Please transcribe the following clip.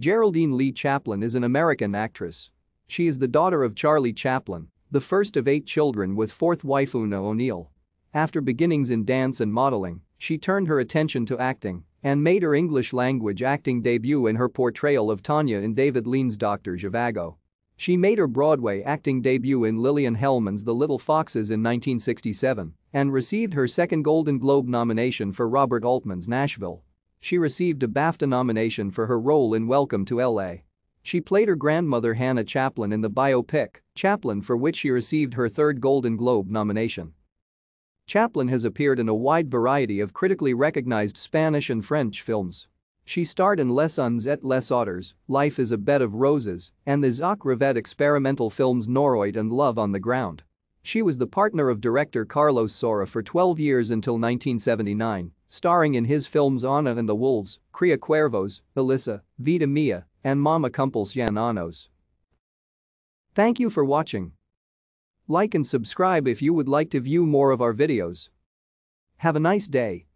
Geraldine Leigh Chaplin is an American actress. She is the daughter of Charlie Chaplin, the first of eight children with fourth wife Oona O'Neill. After beginnings in dance and modeling, she turned her attention to acting and made her English language acting debut in her portrayal of Tonya in David Lean's Dr. Zhivago. She made her Broadway acting debut in Lillian Hellman's The Little Foxes in 1967 and received her second Golden Globe nomination for Robert Altman's Nashville. She received a BAFTA nomination for her role in Welcome to L.A. She played her grandmother Hannah Chaplin in the biopic, Chaplin for which she received her third Golden Globe nomination. Chaplin has appeared in a wide variety of critically recognized Spanish and French films. She starred in Les Uns et les Autres, Life is a Bed of Roses, and the Rivette experimental films Noroît and Love on the Ground. She was the partner of director Carlos Saura for 12 years until 1979, starring in his films Anna and the Wolves, Cria Cuervos, Elisa, Vida Mia, and Mama Cumple Cien Años. Thank you for watching. Like and subscribe if you would like to view more of our videos. Have a nice day.